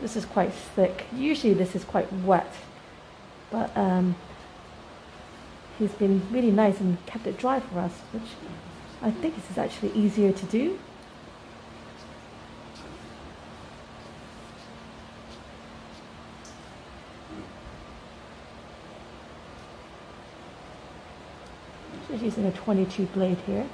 This is quite thick. Usually this is quite wet, but um, he's been really nice and kept it dry for us, which I think this is actually easier to do. Just using a 22 blade here.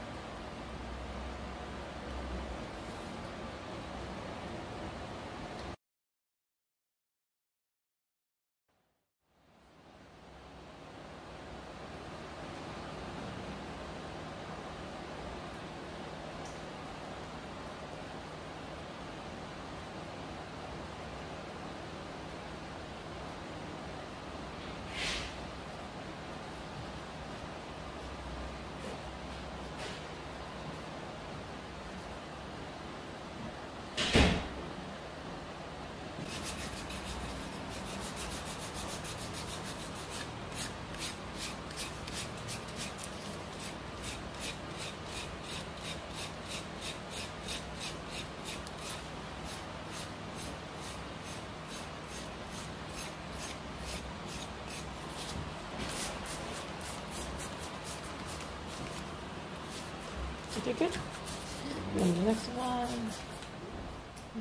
You get it? And the next one.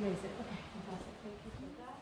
Raise it. Okay, fantastic. Thank you for that.